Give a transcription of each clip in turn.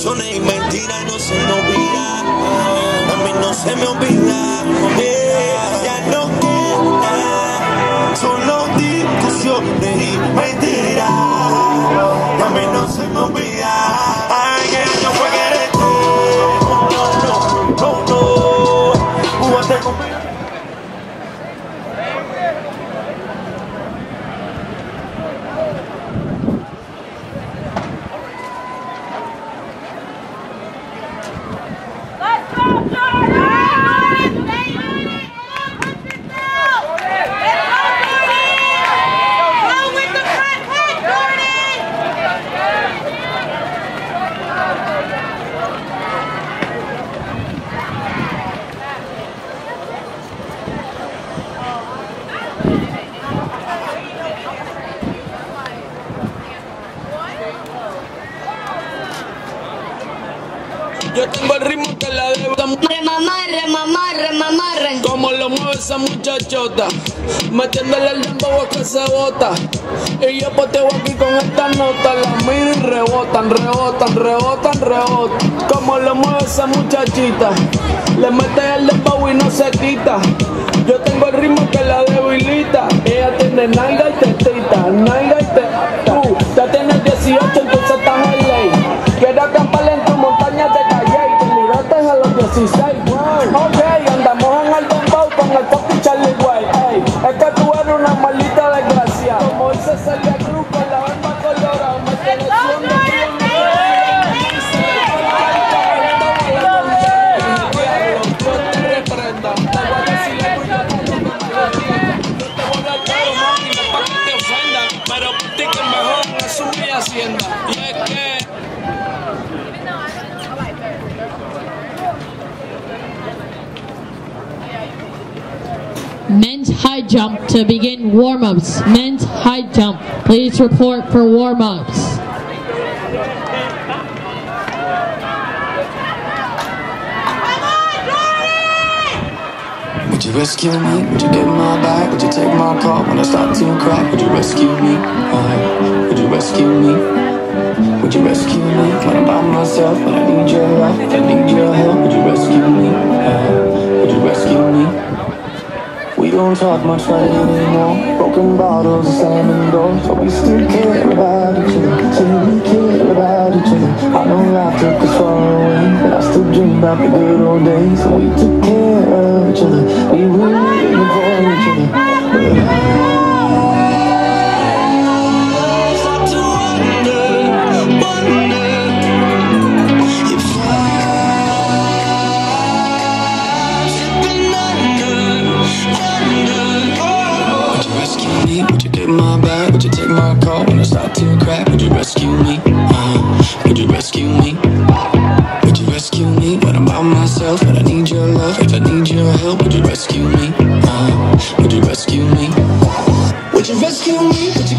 Son y mentiras, no se me olvida. A mí no se me olvida. Yeah, Yo tengo el ritmo que la debo. Remamarre, mamarre, mamarre. Como lo mueve esa muchachota. Metiéndole el dembow que se bota. Y yo poteo aquí con esta nota. Las miro y rebotan, rebotan, rebotan, rebotan. Como lo mueve esa muchachita. Le mete el dembow y no se quita. Yo tengo el ritmo que la debilita. Ella tiene nalga y tetita, a los 16 Men's high jump to begin warm-ups. Men's high jump. Please report for warm-ups. Would you rescue me? Would you get my back? Would you take my call when I start to crack? Would you rescue me? Would you rescue me? Would you rescue me when I'm by myself? When I need your love, I need your help, would you rescue me? Don't talk much right anymore. Broken bottles and slamming doors, but we still care about each other. Say we care about each other. I know life took us far away, but I still dream about the good old days we took my back? Would you take my call when I start to crack? Would you rescue me? Uh, would you rescue me? Would you rescue me when I'm by myself? When I need your love, if I need your help, would you rescue me? Uh, would you rescue me? Would you rescue me? Would you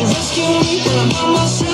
you rescue me when I'm on myself.